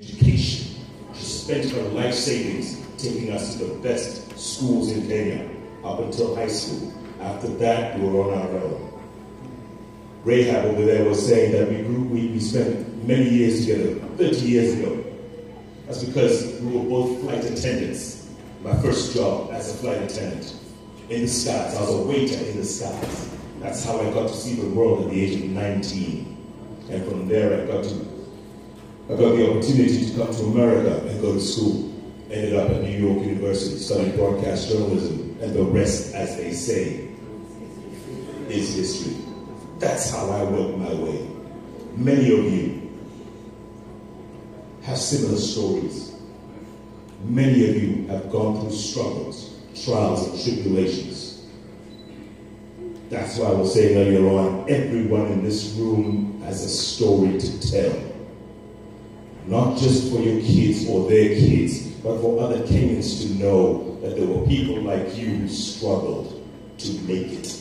education. She spent her life savings taking us to the best schools in Kenya up until high school. After that, we were on our own. Rahab over there was saying that we grew, we, we spent many years together, 30 years ago. That's because we were both flight attendants. My first job as a flight attendant in the skies. I was a waiter in the skies. That's how I got to see the world at the age of 19. And from there, I got to I got the opportunity to come to America and go to school. Ended up at New York University studying broadcast journalism, and the rest, as they say, is history. That's how I work my way. Many of you have similar stories. Many of you have gone through struggles, trials, and tribulations. That's why I was saying earlier on, everyone in this room has a story to tell not just for your kids or their kids, but for other Kenyans to know that there were people like you who struggled to make it.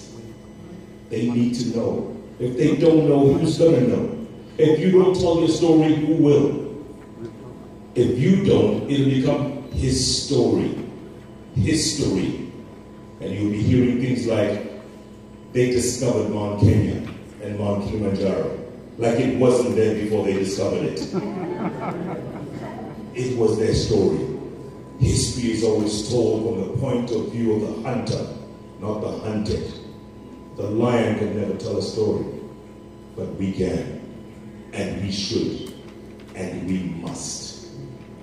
They need to know. If they don't know, who's going to know? If you don't tell your story, who will? If you don't, it'll become his story, history. And you'll be hearing things like, they discovered Mount Kenya and Mount Kilimanjaro like it wasn't there before they discovered it. it was their story. History is always told from the point of view of the hunter, not the hunted. The lion can never tell a story, but we can, and we should, and we must.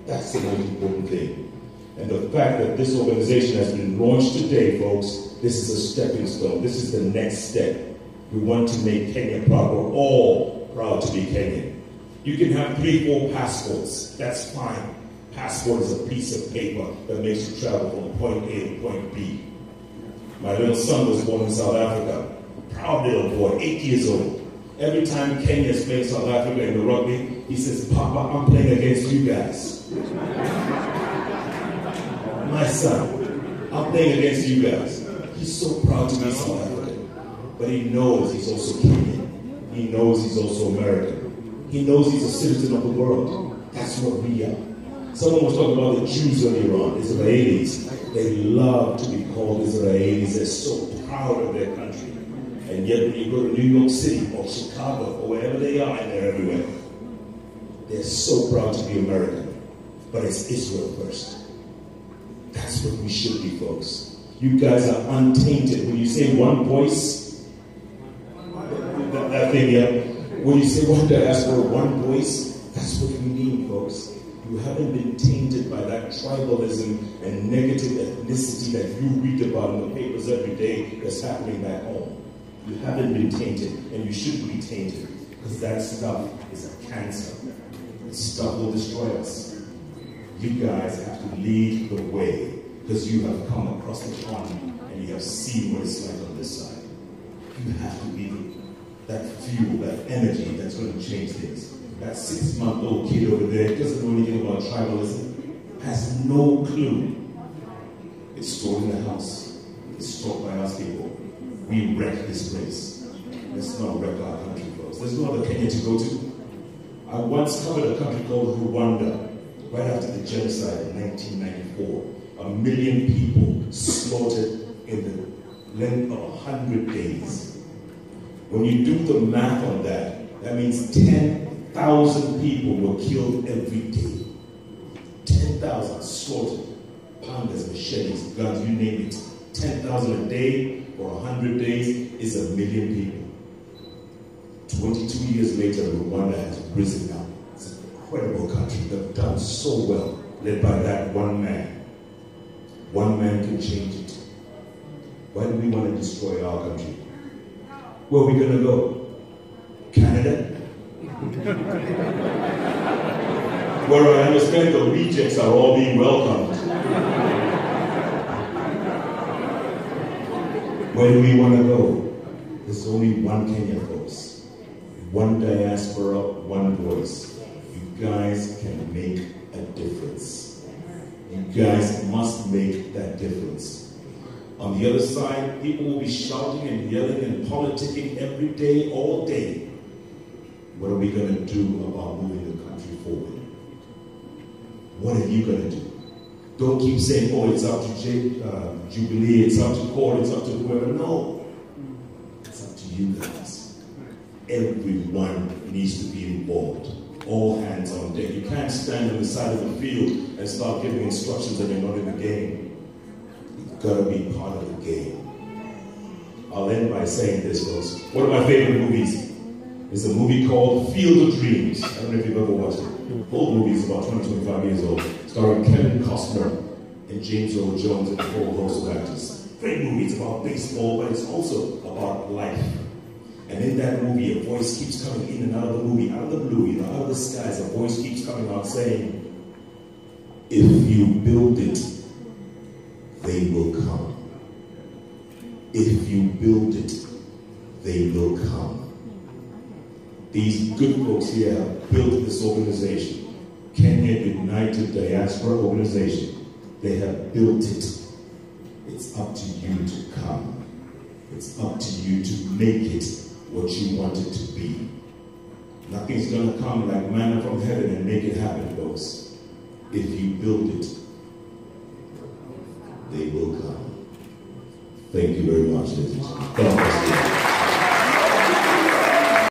That's the most important thing. And the fact that this organization has been launched today, folks, this is a stepping stone. This is the next step. We want to make Kenya proud. We're all proud to be Kenyan. You can have three, four passports. That's fine. Passport is a piece of paper that makes you travel from point A to point B. My little son was born in South Africa. Proud little boy, eight years old. Every time Kenya is playing South Africa in the rugby, he says, Papa, I'm playing against you guys. My son, I'm playing against you guys. He's so proud to be South African. But he knows he's also Kenyan he knows he's also American. He knows he's a citizen of the world. That's what we are. Someone was talking about the Jews in Iran, Israelis. They love to be called Israelis. They're so proud of their country. And yet when you go to New York City or Chicago or wherever they are, and they're everywhere, they're so proud to be American. But it's Israel first. That's what we should be, folks. You guys are untainted. When you say one voice, that yet. When you say one diaspora, one voice, that's what we mean, folks. You haven't been tainted by that tribalism and negative ethnicity that you read about in the papers every day that's happening back home. You haven't been tainted, and you shouldn't be tainted, because that stuff is a cancer. Stuff will destroy us. You guys have to lead the way, because you have come across the pond and you have seen what it's like on this side. You have to be the that fuel, that energy that's going to change things. That six month old kid over there doesn't know anything about tribalism, has no clue. It's stored in the house, it's stored by us people. We wreck this place. Let's not wreck our country, folks. There's no other Kenya to go to. I once covered a country called Rwanda right after the genocide in 1994. A million people slaughtered in the length of 100 days. When you do the math on that, that means 10,000 people were killed every day. 10,000 slaughtered. Pangas, machetes, guns, you name it. 10,000 a day for 100 days is a million people. 22 years later, Rwanda has risen up. It's an incredible country. They've done so well, led by that one man. One man can change it. Why do we want to destroy our country? Where are we going to go? Canada? Where I understand the rejects are all being welcomed. Where do we want to go? There's only one Kenya, folks. One diaspora, one voice. You guys can make a difference. You guys must make that difference. On the other side, people will be shouting and yelling and politicking every day, all day. What are we going to do about moving the country forward? What are you going to do? Don't keep saying, oh, it's up to J- uh, Jubilee, it's up to CORD, it's up to whoever. No. It's up to you guys. Everyone needs to be involved. All hands on deck. You can't stand on the side of the field and start giving instructions and you're not in the game. You've got to be part of the game. I'll end by saying this, folks. One of my favorite movies is a movie called Field of Dreams. I don't know if you've ever watched it. Old movie is about 20, 25 years old, starring Kevin Costner and James Earl Jones and a whole host of actors. Great movie. It's about baseball, but it's also about life. And in that movie, a voice keeps coming in and out of the movie, out of the blue, you know, out of the skies. A voice keeps coming out saying, "If you build it, they will come. If you build it, they will come." These good folks here built this organization, Kenya United Diaspora Organization. They have built it. It's up to you to come. It's up to you to make it what you want it to be. Nothing's going to come like manna from heaven and make it happen, folks. If you build it, they will come. Thank you very much, ladies.